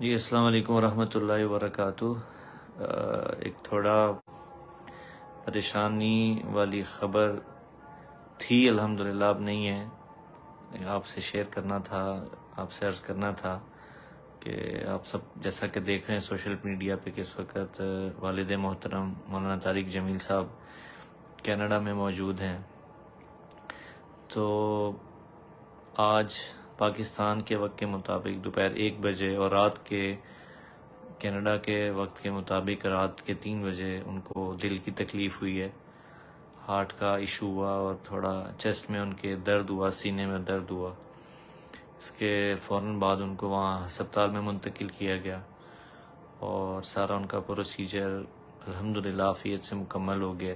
جی السلام علیکم ورحمۃ اللہ وبرکاتہ۔ ایک تھوڑا پریشانی والی خبر تھی، الحمدللہ، اب نہیں ہے۔ آپ سے شیئر کرنا تھا، آپ سے عرض کرنا تھا کہ آپ سب جیسا کہ دیکھ رہے ہیں سوشل میڈیا پہ، کس وقت والد محترم مولانا طارق جمیل صاحب کینیڈا میں موجود ہیں۔ تو آج پاکستان کے وقت کے مطابق دوپہر ایک بجے اور رات کے کینیڈا کے وقت کے مطابق رات کے تین بجے ان کو دل کی تکلیف ہوئی ہے۔ ہارٹ کا ایشو ہوا اور تھوڑا چیسٹ میں ان کے درد ہوا، سینے میں درد ہوا۔ اس کے فوراً بعد ان کو وہاں ہسپتال میں منتقل کیا گیا اور سارا ان کا پروسیجر الحمد للہ آفیت سے مکمل ہو گیا۔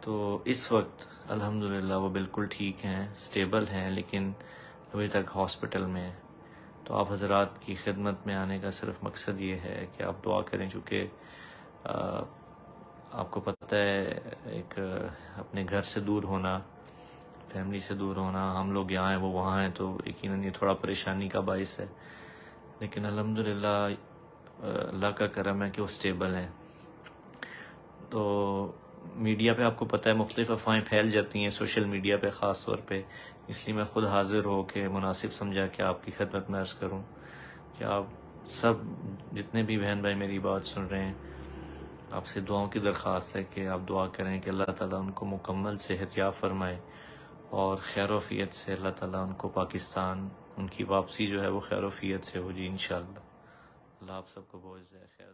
تو اس وقت الحمدللہ وہ بالکل ٹھیک ہیں، سٹیبل ہیں، لیکن ابھی تک ہاسپٹل میں تو آپ حضرات کی خدمت میں آنے کا صرف مقصد یہ ہے کہ آپ دعا کریں، چونکہ آپ کو پتہ ہے، ایک، اپنے گھر سے دور ہونا، فیملی سے دور ہونا، ہم لوگ یہاں ہیں، وہ وہاں ہیں، تو یقیناً یہ تھوڑا پریشانی کا باعث ہے۔ لیکن الحمدللہ اللہ کا کرم ہے کہ وہ سٹیبل ہیں۔ تو میڈیا پہ آپ کو پتہ ہے مختلف افواہیں پھیل جاتی ہیں سوشل میڈیا پہ خاص طور پہ۔ اس لیے میں خود حاضر ہو کے مناسب سمجھا کہ آپ کی خدمت میں عرض کروں کہ آپ سب جتنے بھی بہن بھائی میری بات سن رہے ہیں، آپ سے دعاؤں کی درخواست ہے کہ آپ دعا کریں کہ اللہ تعالیٰ ان کو مکمل صحت یاب فرمائے اور خیر و فیت سے اللہ تعالیٰ ان کو پاکستان، ان کی واپسی جو ہے وہ خیر و فیت سے ہو جی انشاءاللہ۔ اللہ آپ سب کو بہت خیر